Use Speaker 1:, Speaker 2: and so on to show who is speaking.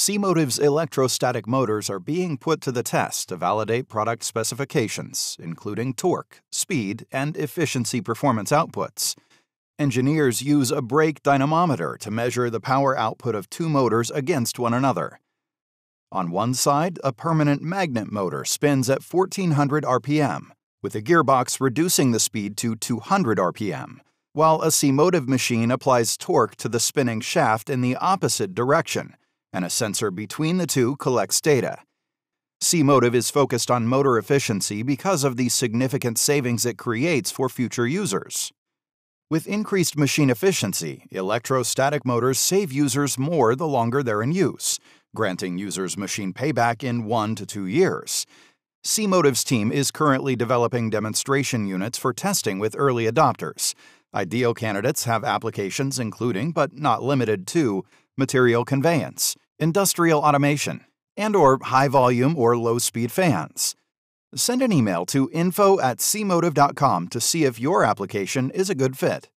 Speaker 1: C-Motive's electrostatic motors are being put to the test to validate product specifications, including torque, speed, and efficiency performance outputs. Engineers use a brake dynamometer to measure the power output of two motors against one another. On one side, a permanent magnet motor spins at 1400 RPM, with a gearbox reducing the speed to 200 RPM, while a C-Motive machine applies torque to the spinning shaft in the opposite direction, and a sensor between the two collects data. C-Motive is focused on motor efficiency because of the significant savings it creates for future users. With increased machine efficiency, electrostatic motors save users more the longer they're in use, granting users machine payback in one to two years. C-Motive's team is currently developing demonstration units for testing with early adopters. Ideal candidates have applications including, but not limited to, material conveyance, industrial automation, and or high-volume or low-speed fans. Send an email to info at cmotive.com to see if your application is a good fit.